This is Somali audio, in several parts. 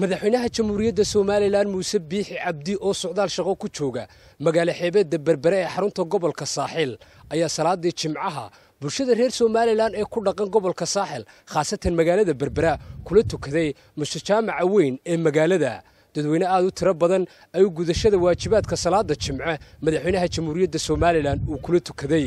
madaxweynaha jamhuuriyadda somalilan muuse biixi cabdi oo socdaal shaqo ku jooga magaalo xeebeedda berbere ee xarunta gobolka saaxil ayaa salaadii jimcaha bulshada reer somalilan ee ku dhaqan gobolka saaxil khaasatan magaalada berbera kula tukaday mustajaamaca weyn ee magaalada. Dadweyne aad u tiro badan ayuu gudashada waajibaadka salaada jimce madaxweynaha jamhuuriyadda somalilan uu kula tukaday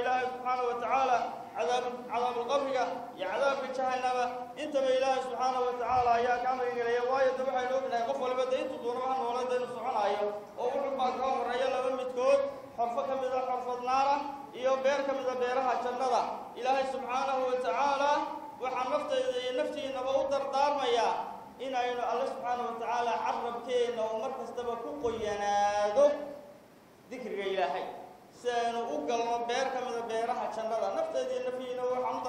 ilaahay subxaana wa tacaala cadaabulqabriga iyo cadaabka jahannama intaba ilaahay subxaana wa tacaala ayaa kaa magangelaya waayo de waxaynu ognahay qof walba de intuu doonaba ha noolada inuu soconaayo. Oo wuxuu baa ka horreeya laba midkood xorfo ka mida xorfad naara iyo beer ka mida beeraha jannada. Ilaahay subxaanahu wa tacaala waxaa naftayda iyo naftiinaba u dardaarmayaa inaynu alle subxaana wa tacaala carabkeenna oo mar kastaba ku qoyanaado dikriga ilaahay. Si aynu u galno beer ka mida beeraha jannada nafteedii nafiina waxaan u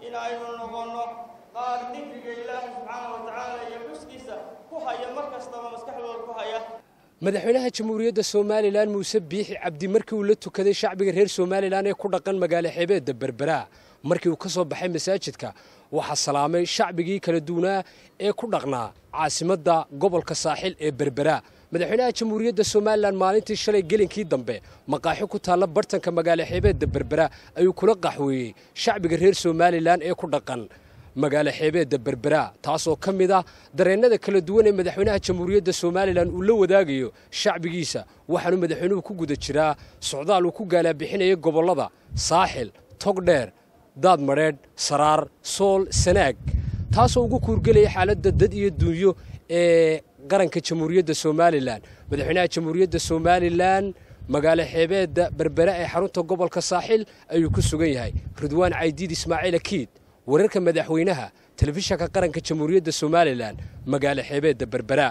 dardaarmayaa in aynu noqonno qaar dikriga ilaahay subxaana wa tacaala iyo xuskiisa ku haya mar kastaba maskaxdooda ku haya madaxweynaha jamhuuriyadda somalilan muuse biixi cabdi markii uu la tukaday shacbiga reer somalilan ee ku dhaqan magaalo xeebeedda berbera markii uu ka soo baxay masaajidka waxaa salaamay shacbigii kala duwanaa ee ku dhaqnaa caasimadda gobolka saaxil ee berbera. Madaxweynaha jamhuuriyadda somalilan maalintii shalay gelinkii dambe maqaaxi ku taalla bartanka magaalo xeebeedda berbera ayuu kula qaxweeyey shacbiga reer somalilan ee ku dhaqan magaalo xeebeedda berbera taasoo ka mid ah dareennada kala duwan ee madaxweynaha jamhuuriyadda somalilan uu la wadaagayo shacbigiisa waxaanu madaxweynuhu ku guda jiraa socdaal uu ku gaalaabixinaya gobollada saaxil togdheer daad madheedh saraar sool sanaag taasoo ugu kuurgelaya xaaladda dad iyo dunyo ee qaranka jamhuuriyadda somalilan madaxweynaha jamhuuriyadda somalilan magaalo xeebeedda berbera ee xarunta gobolka saaxil ayuu ku sugan yahay. Ridwaan caydiid ismaaciil akiid wararka madaxweynaha telefishanka qaranka jamhuuriyadda somalilan magaalo xeebeedda berbera